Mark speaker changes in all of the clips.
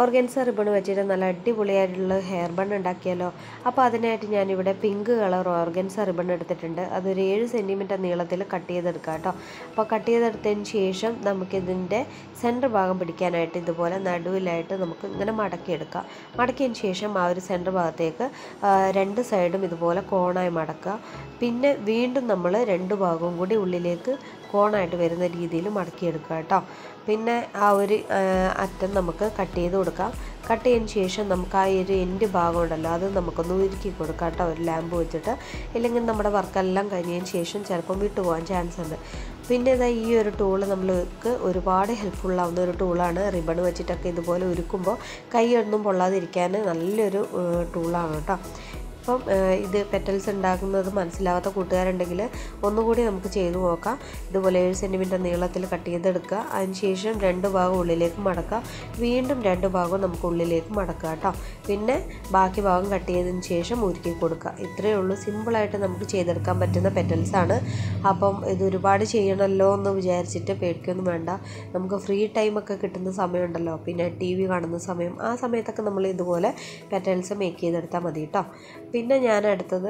Speaker 1: Organza ribbon വെച്ചിട്ട് നല്ല അടിപൊളിയായിട്ടുള്ള ഹെയർ ബൺ ഉണ്ടാക്കിയാലോ അപ്പോൾ അതിനായിട്ട് ഞാനിവിടെ പിങ്ക് കളർ ഓർഗൻസ റിബൺ എടുത്തിട്ടുണ്ട്. അതൊരു ഏഴ് സെന്റിമീറ്റർ നീളത്തിൽ കട്ട് ചെയ്തെടുക്കാം കേട്ടോ. അപ്പോൾ കട്ട് ചെയ്തെടുത്തതിന് ശേഷം നമുക്കിതിന്റെ സെന്റർ ഭാഗം പിടിക്കാനായിട്ട് ഇതുപോലെ നടുവിലായിട്ട് നമുക്ക് ഇങ്ങനെ മടക്കിയെടുക്കാം. മടക്കിയതിന് ശേഷം ആ ഒരു സെന്റർ ഭാഗത്തേക്ക് രണ്ട് സൈഡും ഇതുപോലെ കോണായി മടക്കുക. പിന്നെ വീണ്ടും നമ്മൾ രണ്ട് ഭാഗവും കൂടി ഉള്ളിലേക്ക് കോണായിട്ട് വരുന്ന രീതിയിൽ മടക്കിയെടുക്കുക കേട്ടോ. പിന്നെ ആ ഒരു അറ്റം നമുക്ക് കട്ട് ചെയ്ത് കൊടുക്കാം. കട്ട് ചെയ്തതിന് ശേഷം നമുക്ക് ആ ഒരു എൻഡ് ഭാഗം ഉണ്ടല്ലോ അത് നമുക്കൊന്ന് ഉരുക്കി കൊടുക്കാം കേട്ടോ ഒരു ലാമ്പ് വെച്ചിട്ട്. ഇല്ലെങ്കിൽ നമ്മുടെ വർക്കെല്ലാം കഴിഞ്ഞതിന് ശേഷം ചിലപ്പം വിട്ടു പോകാൻ ചാൻസ് ഉണ്ട്. പിന്നെ ഇതാ ഈ ഒരു ടൂൾ നമ്മൾക്ക് ഒരുപാട് ഹെൽപ്ഫുൾ ആവുന്ന ഒരു ടൂളാണ് റിബൺ വെച്ചിട്ടൊക്കെ ഇതുപോലെ ഉരുക്കുമ്പോൾ കൈയൊന്നും പൊള്ളാതിരിക്കാൻ നല്ലൊരു ടൂളാണ് കേട്ടോ. അപ്പം ഇത് പെറ്റൽസ് ഉണ്ടാക്കുന്നത് മനസ്സിലാവാത്ത കൂട്ടുകാരുണ്ടെങ്കിൽ ഒന്നുകൂടി നമുക്ക് ചെയ്തു നോക്കാം. ഇതുപോലെ ഏഴ് സെന്റിമീറ്റർ നീളത്തിൽ കട്ട് ചെയ്തെടുക്കുക. അതിനുശേഷം രണ്ട് ഭാഗം ഉള്ളിലേക്ക് മടക്കുക. വീണ്ടും രണ്ട് ഭാഗം നമുക്ക് ഉള്ളിലേക്ക് മടക്കുക കേട്ടോ. പിന്നെ ബാക്കി ഭാഗം കട്ട് ചെയ്തതിന് ശേഷം ഉരുക്കി കൊടുക്കുക. ഇത്രയേ ഉള്ളൂ. സിമ്പിളായിട്ട് നമുക്ക് ചെയ്തെടുക്കാൻ പറ്റുന്ന പെറ്റൽസ് ആണ്. അപ്പം ഇത് ഒരുപാട് ചെയ്യണമല്ലോ എന്ന് വിചാരിച്ചിട്ട് പേടിക്കൊന്നും വേണ്ട. നമുക്ക് ഫ്രീ ടൈമൊക്കെ കിട്ടുന്ന സമയമുണ്ടല്ലോ. പിന്നെ ടി വി കാണുന്ന സമയം. ആ സമയത്തൊക്കെ നമ്മൾ ഇതുപോലെ പെറ്റൽസ് മേക്ക് ചെയ്തെടുത്താൽ മതി കേട്ടോ. പിന്നെ ഞാൻ എടുത്തത്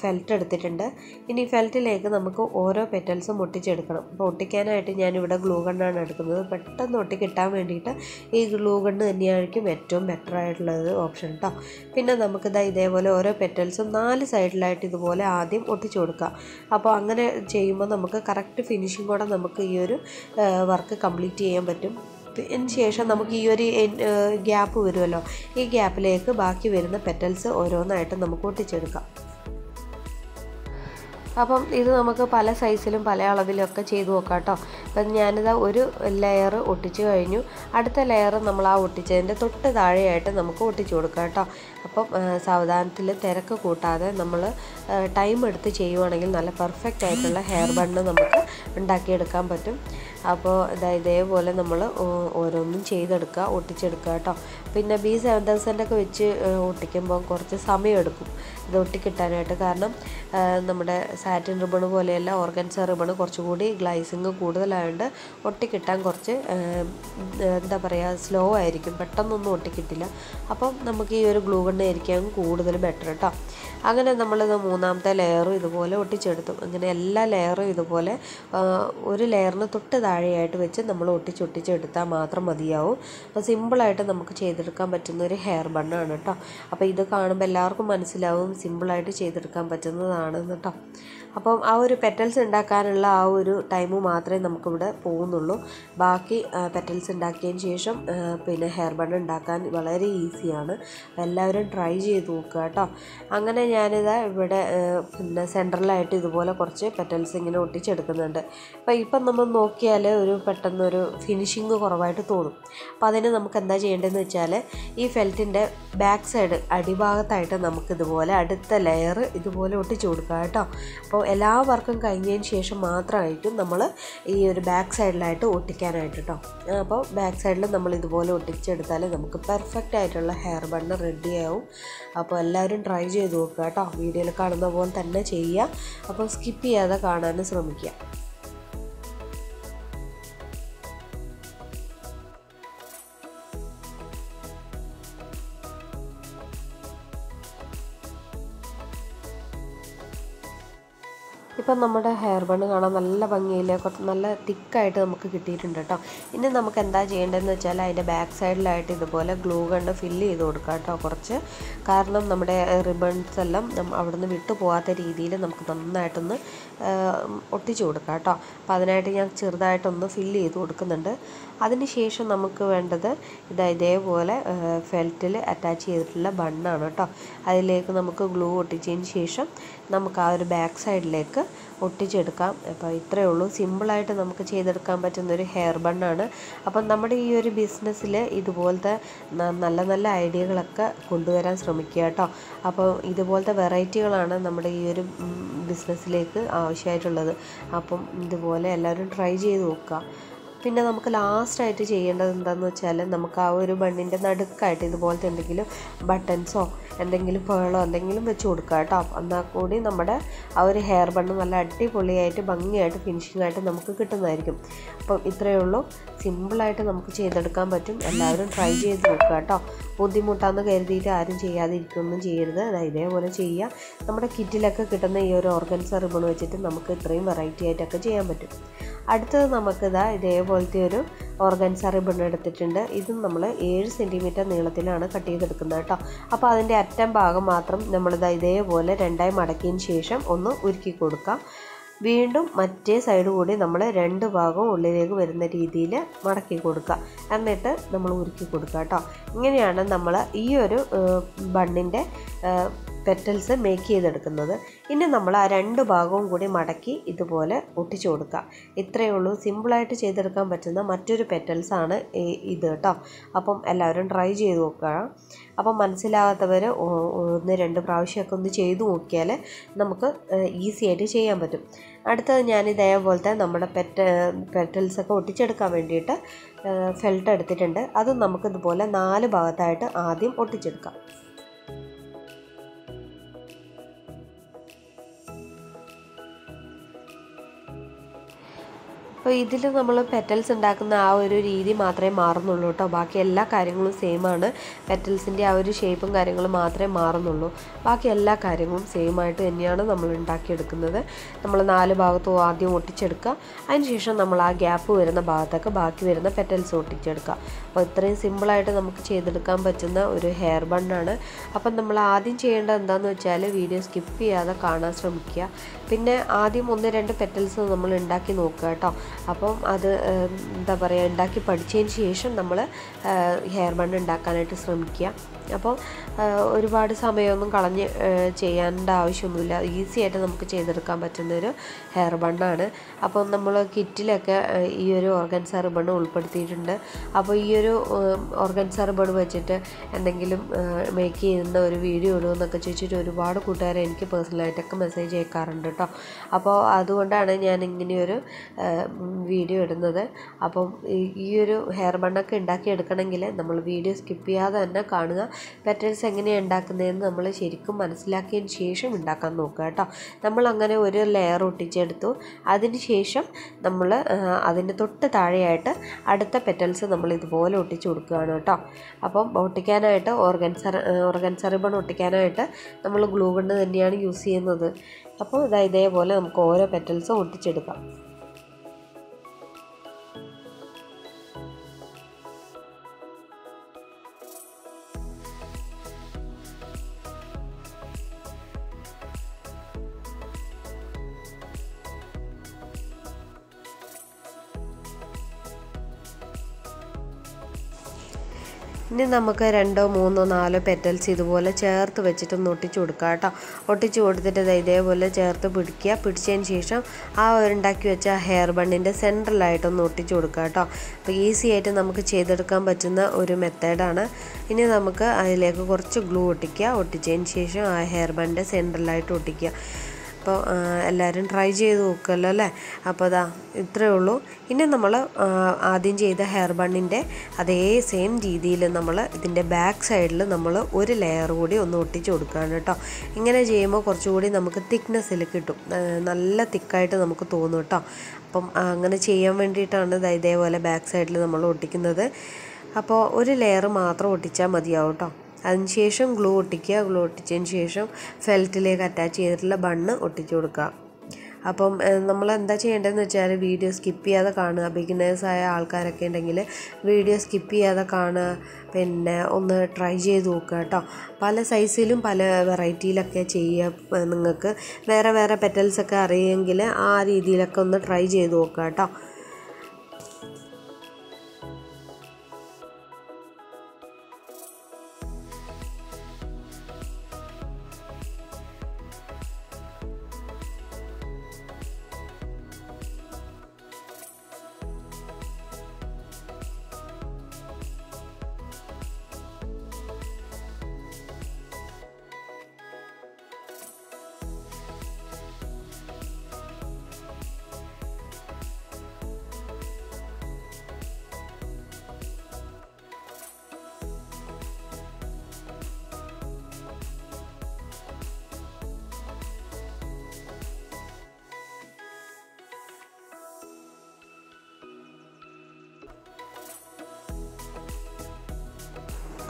Speaker 1: ഫെൽറ്റ് എടുത്തിട്ടുണ്ട്. ഇനി ഫെൽറ്റിലേക്ക് നമുക്ക് ഓരോ പെറ്റൽസും ഒട്ടിച്ചെടുക്കണം. അപ്പോൾ ഒട്ടിക്കാനായിട്ട് ഞാനിവിടെ ഗ്ലൂ ഗണ്ണാണ് എടുക്കുന്നത്. പെട്ടെന്ന് ഒട്ടി കിട്ടാൻ വേണ്ടിയിട്ട് ഈ ഗ്ലൂ ഗണ്ണ് തന്നെയായിരിക്കും ഏറ്റവും ബെറ്റർ ആയിട്ടുള്ളത് ഓപ്ഷൻ കേട്ടോ പിന്നെ നമുക്കിതാ ഇതേപോലെ ഓരോ പെറ്റൽസും നാല് സൈഡിലായിട്ട് ഇതുപോലെ ആദ്യം ഒട്ടിച്ചു കൊടുക്കുക അപ്പോൾ അങ്ങനെ ചെയ്യുമ്പോൾ നമുക്ക് കറക്റ്റ് ഫിനിഷിംഗ് കൂടെ നമുക്ക് ഈ ഒരു വർക്ക് കംപ്ലീറ്റ് ചെയ്യാൻ പറ്റും. അതിന് ശേഷം നമുക്ക് ഈ ഒരു ഗ്യാപ്പ് വരുമല്ലോ. ഈ ഗ്യാപ്പിലേക്ക് ബാക്കി വരുന്ന പെറ്റൽസ് ഓരോന്നായിട്ട് നമുക്ക് ഒട്ടിച്ചെടുക്കാം. അപ്പം ഇത് നമുക്ക് പല സൈസിലും പല അളവിലൊക്കെ ചെയ്തു നോക്കാം കേട്ടോ അപ്പം ഞാനിത് ഒരു ലെയർ ഒട്ടിച്ച് കഴിഞ്ഞു. അടുത്ത ലെയർ നമ്മൾ ആ ഒട്ടിച്ചതിന്റെ തൊട്ട് താഴെയായിട്ട് നമുക്ക് ഒട്ടിച്ചു കൊടുക്കാം കേട്ടോ അപ്പം സാവധാനത്തിൽ തിരക്ക് കൂട്ടാതെ നമ്മൾ ടൈം എടുത്ത് ചെയ്യുവാണെങ്കിൽ നല്ല പെർഫെക്റ്റ് ആയിട്ടുള്ള ഹെയർ ബണ്ണ് നമുക്ക് ഉണ്ടാക്കിയെടുക്കാൻ പറ്റും. അപ്പോൾ ഇതാ ഇതേപോലെ നമ്മൾ ഓരോന്നും ചെയ്തെടുക്കുക ഒട്ടിച്ചെടുക്കുക കേട്ടോ പിന്നെ ബി സെവൻ തൗസൻഡൊക്കെ വെച്ച് ഒട്ടിക്കുമ്പോൾ കുറച്ച് സമയമെടുക്കും. ഇത് ഒട്ടിക്കിട്ടാനായിട്ട് കാരണം നമ്മുടെ സാറ്റിൻ റിബൺ പോലെയല്ല ഓർഗൻസ റിബൺ കുറച്ചുകൂടി ഗ്ലൈസിങ് കൂടുതലായതുകൊണ്ട് ഒട്ടിക്കിട്ടാൻ കുറച്ച് എന്താ പറയുക സ്ലോ ആയിരിക്കും. പെട്ടെന്നൊന്നും ഒട്ടിക്കിട്ടില്ല. അപ്പം നമുക്ക് ഈ ഒരു ഗ്ലൂ ഗണ്ണ് ആയിരിക്കും കൂടുതൽ ബെറ്റർ കേട്ടോ അങ്ങനെ നമ്മളിത് മൂന്നാമത്തെ ലെയറും ഇതുപോലെ ഒട്ടിച്ചെടുത്തു. അങ്ങനെ എല്ലാ ലെയറും ഇതുപോലെ ഒരു ലെയറിന് തൊട്ട് താഴെയായിട്ട് വെച്ച് നമ്മൾ ഒട്ടിച്ചൊട്ടിച്ചെടുത്താൽ മാത്രം മതിയാവും. അപ്പോൾ സിമ്പിളായിട്ട് നമുക്ക് ചെയ്തെടുക്കാൻ പറ്റുന്ന ഒരു ഹെയർ ബണ്ണാണ് കേട്ടോ അപ്പോൾ ഇത് കാണുമ്പോൾ എല്ലാവർക്കും മനസ്സിലാവും സിമ്പിളായിട്ട് ചെയ്തെടുക്കാൻ പറ്റുന്നതാണെന്ന് കേട്ടോ അപ്പം ആ ഒരു പെറ്റൽസ് ഉണ്ടാക്കാനുള്ള ആ ഒരു ടൈം മാത്രമേ നമുക്കിവിടെ പോകുന്നുള്ളൂ. ബാക്കി പെറ്റൽസ് ഉണ്ടാക്കിയതിന് ശേഷം പിന്നെ ഹെയർ ബൺ ഉണ്ടാക്കാൻ വളരെ ഈസിയാണ് എല്ലാവരും ട്രൈ ചെയ്ത് നോക്കുക കേട്ടോ. അങ്ങനെ ഞാനിത് ഇവിടെ പിന്നെ സെൻട്രലായിട്ട് ഇതുപോലെ കുറച്ച് പെറ്റൽസ് ഇങ്ങനെ ഒട്ടിച്ചെടുക്കുന്നുണ്ട്. അപ്പോൾ ഇപ്പം നമ്മൾ നോക്കിയാൽ ഒരു പെട്ടെന്നൊരു ഫിനിഷിങ് കുറവായിട്ട് തോന്നും. അപ്പോൾ അതിന് നമുക്ക് എന്താ ചെയ്യേണ്ടതെന്ന് വെച്ചാൽ ഈ ഫെൽറ്റിന്റെ ബാക്ക് സൈഡ് അടിഭാഗത്തായിട്ട് നമുക്ക് ഇതുപോലെ അടുത്ത ലെയർ ഇതുപോലെ ഒട്ടിച്ചു കൊടുക്കുക കേട്ടോ. അപ്പോൾ എല്ലാ വർക്കും കഴിഞ്ഞതിന് ശേഷം മാത്രമായിരിക്കും നമ്മൾ ഈ ഒരു ബാക്ക് സൈഡിലായിട്ട് ഒട്ടിക്കാനായിട്ട് കേട്ടോ അപ്പോൾ ബാക്ക് സൈഡിൽ നമ്മൾ ഇതുപോലെ ഒട്ടിച്ചെടുത്താൽ നമുക്ക് പെർഫെക്റ്റ് ആയിട്ടുള്ള ഹെയർ ബണ്ണ് ആവും. അപ്പോൾ എല്ലാവരും ട്രൈ ചെയ്ത് നോക്കുക കേട്ടോ വീഡിയോയിൽ കാണുന്ന പോലെ തന്നെ ചെയ്യുക. അപ്പോൾ സ്കിപ്പ് ചെയ്യാതെ കാണാനും ശ്രമിക്കുക. ഇപ്പം നമ്മുടെ ഹെയർ ബൺ കാണാൻ നല്ല ഭംഗിയിൽ കുറച്ച് നല്ല തിക്കായിട്ട് നമുക്ക് കിട്ടിയിട്ടുണ്ട് കേട്ടോ ഇനി നമുക്ക് എന്താ ചെയ്യേണ്ടതെന്ന് വെച്ചാൽ അതിന്റെ ബാക്ക് സൈഡിലായിട്ട് ഇതുപോലെ ഗ്ലൂ കണ്ട് ഫില്ല് ചെയ്ത് കൊടുക്കുക കേട്ടോ കുറച്ച് കാരണം നമ്മുടെ റിബൺസ് എല്ലാം അവിടുന്ന് വിട്ടു പോകാത്ത രീതിയിൽ നമുക്ക് നന്നായിട്ടൊന്ന് ഒട്ടിച്ചു കൊടുക്കാം കേട്ടോ അപ്പോൾ അതിനായിട്ട് ഞാൻ ചെറുതായിട്ടൊന്ന് ഫില്ല് ചെയ്ത് കൊടുക്കുന്നുണ്ട്. അതിനുശേഷം നമുക്ക് വേണ്ടത് ഇതാ ഇതേപോലെ ഫെൽറ്റിൽ അറ്റാച്ച് ചെയ്തിട്ടുള്ള ബണ്ണാണ് കേട്ടോ. അതിലേക്ക് നമുക്ക് ഗ്ലൂ ഒട്ടിച്ചതിന് ശേഷം നമുക്ക് ആ ഒരു ബാക്ക് സൈഡിലേക്ക് ഒട്ടിച്ചെടുക്കാം. അപ്പോൾ ഇത്രയേ ഉള്ളൂ. സിമ്പിളായിട്ട് നമുക്ക് ചെയ്തെടുക്കാൻ പറ്റുന്ന ഒരു ഹെയർ ബണ്ണാണ് അപ്പം നമ്മുടെ ഈ ഒരു ബിസിനസ്സിൽ ഇതുപോലത്തെ നല്ല നല്ല ഐഡിയകളൊക്കെ കൊണ്ടുവരാൻ ശ്രമിക്കുക കേട്ടോ. അപ്പോൾ ഇതുപോലത്തെ വെറൈറ്റികളാണ് നമ്മുടെ ഈ ഒരു ബിസിനസ്സിലേക്ക് ആവശ്യമായിട്ടുള്ളത്. അപ്പം ഇതുപോലെ എല്ലാവരും ട്രൈ ചെയ്ത് നോക്കുക. പിന്നെ നമുക്ക് ലാസ്റ്റായിട്ട് ചെയ്യേണ്ടത് എന്താണെന്ന് വെച്ചാൽ നമുക്ക് ആ ഒരു ബണ്ണിന്റെ നടുക്കായിട്ട് ഇതുപോലത്തെ എന്തെങ്കിലും ബട്ടൺസോ എന്തെങ്കിലും പേളോ എന്തെങ്കിലും വെച്ച് കൊടുക്കുക കേട്ടോ. എന്നാൽ കൂടി നമ്മുടെ ആ ഒരു ഹെയർ ബണ്ണ് നല്ല അടിപൊളിയായിട്ട് ഭംഗിയായിട്ട് ഫിനിഷിംഗ് ആയിട്ട് നമുക്ക് കിട്ടുന്നതായിരിക്കും. അപ്പം ഇത്രയേ ഉള്ളൂ. സിമ്പിളായിട്ട് നമുക്ക് ചെയ്തെടുക്കാൻ പറ്റും. എല്ലാവരും ട്രൈ ചെയ്ത് നോക്കുക കേട്ടോ. ബുദ്ധിമുട്ടാന്ന് കരുതിയിട്ട് ആരും ചെയ്യാതിരിക്കുകയൊന്നും ചെയ്യരുത്. ഇതേപോലെ ചെയ്യുക. നമ്മുടെ കിറ്റിലൊക്കെ കിട്ടുന്ന ഈ ഒരു ഓർഗൻസ റിബൺ വെച്ചിട്ട് നമുക്ക് ഇത്രയും വെറൈറ്റി ആയിട്ടൊക്കെ ചെയ്യാൻ പറ്റും. അടുത്തത് നമുക്കിതാ ഇതേപോലത്തെ ഒരു ഓർഗൻസ റിബൺ എടുത്തിട്ടുണ്ട്. ഇതും നമ്മൾ ഏഴ് സെന്റിമീറ്റർ നീളത്തിലാണ് കട്ട് ചെയ്തെടുക്കുന്നത് കേട്ടോ. അപ്പോൾ അതിന്റെ അറ്റം ഭാഗം മാത്രം നമ്മളിത് ഇതേപോലെ രണ്ടായി മടക്കിയതിന് ശേഷം ഒന്ന് ഉരുക്കി കൊടുക്കാം. വീണ്ടും മറ്റേ സൈഡ് കൂടി നമ്മൾ രണ്ട് ഭാഗവും ഉള്ളിലേക്ക് വരുന്ന രീതിയിൽ മടക്കി കൊടുക്കുക. എന്നിട്ട് നമ്മൾ ഉരുക്കി കൊടുക്കുക കേട്ടോ. ഇങ്ങനെയാണ് നമ്മൾ ഈ ഒരു ബണ്ണിന്റെ പെറ്റൽസ് മേക്ക് ചെയ്തെടുക്കുന്നത്. ഇനി നമ്മൾ ആ രണ്ട് ഭാഗവും കൂടി മടക്കി ഇതുപോലെ ഒട്ടിച്ചു കൊടുക്കുക ഇത്രയേ ഉള്ളൂ. സിമ്പിളായിട്ട് ചെയ്തെടുക്കാൻ പറ്റുന്ന മറ്റൊരു പെറ്റൽസ് ആണ് ഇത് കേട്ടോ. അപ്പം എല്ലാവരും ട്രൈ ചെയ്ത് നോക്കുക. അപ്പം മനസ്സിലാകാത്തവർ ഒന്ന് രണ്ട് പ്രാവശ്യമൊക്കെ ഒന്ന് ചെയ്തു നോക്കിയാൽ നമുക്ക് ഈസി ആയിട്ട് ചെയ്യാൻ പറ്റും. അടുത്തത് ഞാൻ ഇതേപോലത്തെ നമ്മുടെ പെറ്റ പെറ്റൽസൊക്കെ ഒട്ടിച്ചെടുക്കാൻ വേണ്ടിയിട്ട് ഫെൽറ്റ് എടുത്തിട്ടുണ്ട്. അത് നമുക്കിതുപോലെ നാല് ഭാഗത്തായിട്ട് ആദ്യം ഒട്ടിച്ചെടുക്കാം. അപ്പോൾ ഇതിൽ നമ്മൾ പെറ്റൽസ് ഉണ്ടാക്കുന്ന ആ ഒരു രീതി മാത്രമേ മാറുന്നുള്ളൂ കേട്ടോ. ബാക്കി എല്ലാ കാര്യങ്ങളും സെയിം ആണ്. പെറ്റൽസിന്റെ ആ ഒരു ഷേപ്പും കാര്യങ്ങളും മാത്രമേ മാറുന്നുള്ളൂ. ബാക്കി എല്ലാ കാര്യങ്ങളും സെയിം ആയിട്ട് തന്നെയാണ് നമ്മൾ ഉണ്ടാക്കിയെടുക്കുന്നത്. നമ്മൾ നാല് ഭാഗത്തും ആദ്യം ഒട്ടിച്ചെടുക്കുക. അതിനുശേഷം നമ്മൾ ആ ഗ്യാപ്പ് വരുന്ന ഭാഗത്തൊക്കെ ബാക്കി വരുന്ന പെറ്റൽസ് ഒട്ടിച്ചെടുക്കുക. അപ്പോൾ ഇത്രയും സിമ്പിളായിട്ട് നമുക്ക് ചെയ്തെടുക്കാൻ പറ്റുന്ന ഒരു ഹെയർ ബണ്ണാണ് അപ്പം നമ്മൾ ആദ്യം ചെയ്യേണ്ടത് എന്താണെന്ന് വെച്ചാൽ വീഡിയോ സ്കിപ്പ് ചെയ്യാതെ കാണാൻ ശ്രമിക്കുക. പിന്നെ ആദ്യം ഒന്ന് രണ്ട് പെറ്റൽസ് നമ്മൾ ഉണ്ടാക്കി നോക്കുക കേട്ടോ. അപ്പം അത് എന്താ പറയുക ഉണ്ടാക്കി പഠിച്ചതിന് ശേഷം നമ്മൾ ഹെയർ ബൺ ഉണ്ടാക്കാനായിട്ട് ശ്രമിക്കുക. അപ്പോൾ ഒരുപാട് സമയമൊന്നും കളഞ്ഞ് ചെയ്യേണ്ട ആവശ്യമൊന്നുമില്ല. ഈസി ആയിട്ട് നമുക്ക് ചെയ്തെടുക്കാൻ പറ്റുന്നൊരു ഹെയർ ബണ്ണാണ് അപ്പോൾ നമ്മൾ കിറ്റിലൊക്കെ ഈ ഒരു ഓർഗൻസ റിബൺ ഉൾപ്പെടുത്തിയിട്ടുണ്ട്. അപ്പോൾ ഈ ഒരു ഓർഗൻസ റിബൺ വെച്ചിട്ട് എന്തെങ്കിലും മേക്ക് ചെയ്യുന്ന ഒരു വീഡിയോ ഇടുമെന്നൊക്കെ ചോദിച്ചിട്ട് ഒരുപാട് കൂട്ടുകാരെ എനിക്ക് പേഴ്സണലായിട്ടൊക്കെ മെസ്സേജ് അയക്കാറുണ്ട് കേട്ടോ. അപ്പോൾ അതുകൊണ്ടാണ് ഞാൻ ഇങ്ങനെയൊരു വീഡിയോ ഇടുന്നത്. അപ്പം ഈ ഒരു ഹെയർ ബണ്ണൊക്കെ ഉണ്ടാക്കിയെടുക്കണമെങ്കിൽ നമ്മൾ വീഡിയോ സ്കിപ്പ് ചെയ്യാതെ തന്നെ കാണുക. പെറ്റൽസ് എങ്ങനെയാണ് ഉണ്ടാക്കുന്നതെന്ന് നമ്മൾ ശരിക്കും മനസ്സിലാക്കിയതിന് ശേഷം ഉണ്ടാക്കാൻ നോക്കുക കേട്ടോ. നമ്മൾ അങ്ങനെ ഒരു ലെയർ ഒട്ടിച്ചെടുത്തു. അതിന് ശേഷം നമ്മൾ അതിന്റെ തൊട്ട് താഴെയായിട്ട് അടുത്ത പെറ്റൽസ് നമ്മൾ ഇതുപോലെ ഒട്ടിച്ച് കൊടുക്കുകയാണ് കേട്ടോ. അപ്പം ഒട്ടിക്കാനായിട്ട് ഓർഗൻസർ ഓർഗൻസർ റിബൺ ഒട്ടിക്കാനായിട്ട് നമ്മൾ ഗ്ലൂ കൊണ്ട് തന്നെയാണ് യൂസ് ചെയ്യുന്നത്. അപ്പോൾ ഇതാ ഇതേപോലെ നമുക്ക് ഓരോ പെറ്റൽസും ഒട്ടിച്ചെടുക്കാം. ഇനി നമുക്ക് രണ്ടോ മൂന്നോ നാലോ പെറ്റൽസ് ഇതുപോലെ ചേർത്ത് വെച്ചിട്ട് ഒന്ന് ഒട്ടിച്ചു കൊടുക്കുക കേട്ടോ. ഒട്ടിച്ചു കൊടുത്തിട്ട് ഇതേപോലെ ചേർത്ത് പിടിക്കുക. പിടിച്ചതിന് ശേഷം ആ ഉണ്ടാക്കി വെച്ച ഹെയർ ബണ്ണിന്റെ സെൻട്രലായിട്ടൊന്ന് ഒട്ടിച്ചു കൊടുക്കുക കേട്ടോ. അപ്പോൾ ഈസി ആയിട്ട് നമുക്ക് ചെയ്തെടുക്കാൻ പറ്റുന്ന ഒരു മെത്തേഡാണ് ഇനി നമുക്ക് അതിലേക്ക് കുറച്ച് ഗ്ലൂ ഒട്ടിക്കുക. ഒട്ടിച്ചതിന് ശേഷം ആ ഹെയർ ബണ്ണിന്റെ സെൻട്രലായിട്ട് ഒട്ടിക്കുക. അപ്പോൾ എല്ലാവരും ട്രൈ ചെയ്ത് നോക്കുമല്ലോ അല്ലേ? അപ്പോൾ അതാ ഇത്രയേ ഉള്ളൂ. ഇനി നമ്മൾ ആദ്യം ചെയ്ത ഹെയർ ബണ്ണിന്റെ അതേ സെയിം രീതിയിൽ നമ്മൾ ഇതിന്റെ ബാക്ക് സൈഡിൽ നമ്മൾ ഒരു ലെയർ കൂടി ഒന്ന് ഒട്ടിച്ച് കൊടുക്കുകയാണ് കേട്ടോ. ഇങ്ങനെ ചെയ്യുമ്പോൾ കുറച്ചുകൂടി നമുക്ക് തിക്നെസ്സിൽ കിട്ടും. നല്ല തിക്കായിട്ട് നമുക്ക് തോന്നും കേട്ടോ. അപ്പം അങ്ങനെ ചെയ്യാൻ വേണ്ടിയിട്ടാണ് ഇതേപോലെ ബാക്ക് സൈഡിൽ നമ്മൾ ഒട്ടിക്കുന്നത്. അപ്പോൾ ഒരു ലെയർ മാത്രം ഒട്ടിച്ചാൽ മതിയാവും കേട്ടോ. അതിനുശേഷം ഗ്ലൂ ഒട്ടിക്കുക. ഗ്ലൂ ഒട്ടിച്ചതിന് ശേഷം ഫെൽറ്റിലേക്ക് അറ്റാച്ച് ചെയ്തിട്ടുള്ള ബണ്ണ് ഒട്ടിച്ചു കൊടുക്കുക. അപ്പം നമ്മൾ എന്താ ചെയ്യേണ്ടതെന്ന് വെച്ചാൽ വീഡിയോ സ്കിപ്പ് ചെയ്യാതെ കാണുക. ബിഗിനേഴ്സായ ആൾക്കാരൊക്കെ ഉണ്ടെങ്കിൽ വീഡിയോ സ്കിപ്പ് ചെയ്യാതെ കാണുക. പിന്നെ ഒന്ന് ട്രൈ ചെയ്ത് നോക്കുക കേട്ടോ. പല സൈസിലും പല വെറൈറ്റിയിലൊക്കെ ചെയ്യുക നിങ്ങൾക്ക്. വേറെ വേറെ പെറ്റൽസൊക്കെ അറിയുമെങ്കിൽ ആ രീതിയിലൊക്കെ ഒന്ന് ട്രൈ ചെയ്ത് നോക്കുക കേട്ടോ.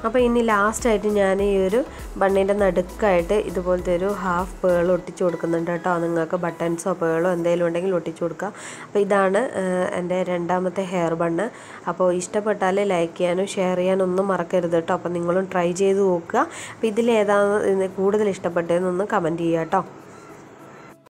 Speaker 1: അപ്പോൾ ഇനി ലാസ്റ്റായിട്ട് ഞാൻ ഈ ഒരു ബണ്ണിന്റെ നടുക്കായിട്ട് ഇതുപോലത്തെ ഒരു ഹാഫ് പേൾ ഒട്ടിച്ചു കൊടുക്കുന്നുണ്ട് കേട്ടോ. നിങ്ങൾക്ക് ബട്ടൺസോ പേളോ എന്തെങ്കിലും ഉണ്ടെങ്കിൽ ഒട്ടിച്ചു കൊടുക്കുക അപ്പോൾ ഇതാണ് എന്റെ രണ്ടാമത്തെ ഹെയർ ബണ്ണ് അപ്പോൾ ഇഷ്ടപ്പെട്ടാൽ ലൈക്ക് ചെയ്യാനും ഷെയർ ചെയ്യാനും ഒന്നും മറക്കരുത് കേട്ടോ. അപ്പോൾ നിങ്ങളും ട്രൈ ചെയ്ത് നോക്കുക. അപ്പോൾ ഇതിലേതാണ് കൂടുതൽ ഇഷ്ടപ്പെട്ടതെന്നൊന്ന് കമന്റ് ചെയ്യുക കേട്ടോ.